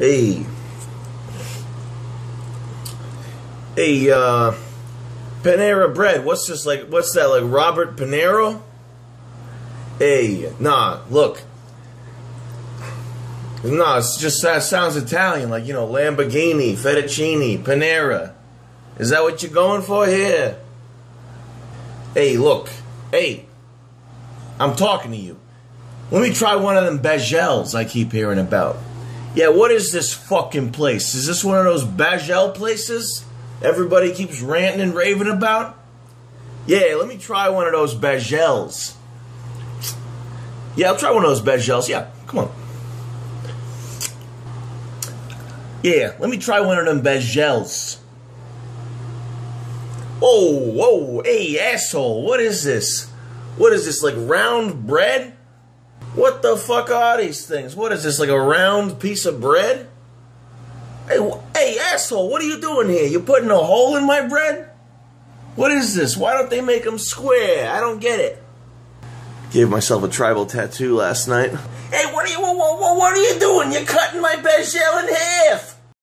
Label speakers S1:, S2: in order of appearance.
S1: Hey. Hey, uh, Panera Bread. What's this like? What's that like? Robert Panero? Hey, nah. Look. Nah, it's just that sounds Italian, like you know, Lamborghini, fettuccine, Panera. Is that what you're going for here? Hey, look. Hey, I'm talking to you. Let me try one of them Bajels I keep hearing about. Yeah, what is this fucking place? Is this one of those Bajel places everybody keeps ranting and raving about? Yeah, let me try one of those Bajels. Yeah, I'll try one of those Bajels. Yeah, come on. Yeah, let me try one of them Bajels. Oh, whoa, hey, asshole, what is this? What is this, like round bread? What the fuck are these things? What is this, like a round piece of bread? Hey, hey, asshole, what are you doing here? You putting a hole in my bread? What is this? Why don't they make them square? I don't get it. Gave myself a tribal tattoo last night. Hey, what are you, what, what, what are you doing? You're cutting my Bajel in half.